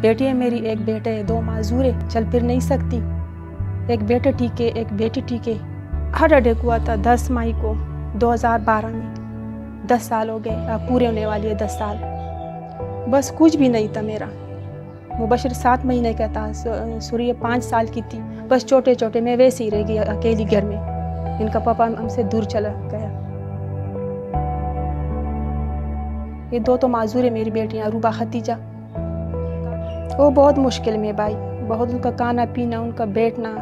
बेटी है मेरी एक बेटे है दो माजूर है चल फिर नहीं सकती। एक बेटे ठीक है एक बेटी ठीक है हार्ट हुआ था दस मई को 2012 में। दस साल हो गए, अब पूरे होने वाली है दस साल। बस कुछ भी नहीं था मेरा। मुबशर सात महीने का था सूर्य पाँच साल की थी। बस छोटे छोटे मैं वैसे ही रह गई अकेली घर में। इनका पापा हमसे दूर चला गया। ये दो तो माजूर है मेरी बेटियाँ, रूबा, खतीजा। वो बहुत मुश्किल में भाई। बहुत उनका खाना, पीना, उनका बैठना,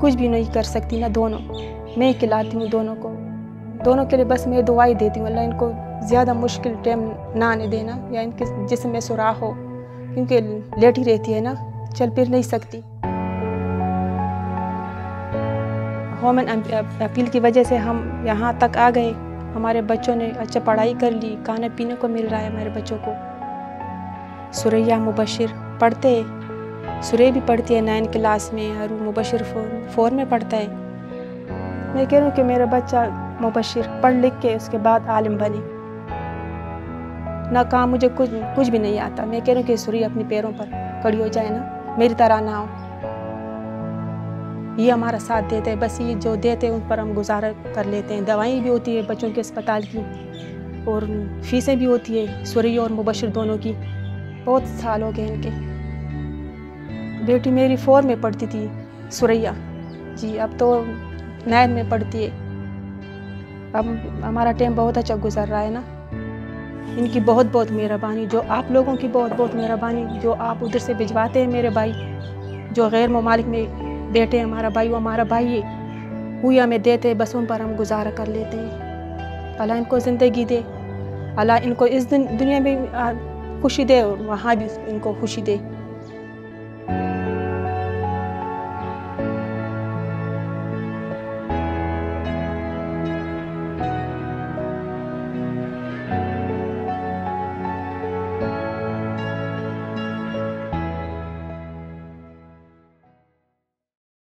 कुछ भी नहीं कर सकती ना दोनों। मैं ही खिलाती हूँ दोनों को। दोनों के लिए बस मैं दुआई देती हूँ, अल्लाह इनको ज़्यादा मुश्किल टाइम ना आने देना या इनके जिसम में सुराख हो। क्योंकि लेटी रहती है ना, चल फिर नहीं सकती। होमन अपील की वजह से हम यहाँ तक आ गए। हमारे बच्चों ने अच्छा पढ़ाई कर ली खाने पीने को मिल रहा है हमारे बच्चों को। सुरैया मुबशिर। पढ़ते सुरे भी पढ़ती है नाइन क्लास में और मुबशर फोर फोर में पढ़ता है। मैं कह रही हूँ कि मेरा बच्चा मुबशर पढ़ लिख के उसके बाद आलिम बने। ना काम मुझे कुछ कुछ भी नहीं आता। मैं कह रही हूँ कि सुरी अपने पैरों पर खड़ी हो जाए ना, मेरी तरह ना हो। ये हमारा साथ देते हैं। बस ये जो देते हैं उन पर हम गुजारा कर लेते हैं। दवाई भी होती है बच्चों के अस्पताल की और फीसें भी होती है सुरी और मुबशर दोनों की। बहुत साल हो गए इनके। बेटी मेरी फोर में पढ़ती थी, सुरैया। जी, अब तो नाइन में पढ़ती है। अब हमारा टाइम बहुत अच्छा गुजर रहा है ना। इनकी बहुत बहुत मेहरबानी, जो आप लोगों की बहुत बहुत मेहरबानी, जो आप उधर से भिजवाते हैं मेरे भाई, जो गैर ममालिक में बेटे हमारा भाई, वो हमारा भाई है। वही हमें देते हैं, बस उन पर हम गुजारा कर लेते हैं। अल्लाह इनको ज़िंदगी दे। अल्लाह इनको इस दिन, दुनिया में खुशी दे और वहाँ भी इनको खुशी दे।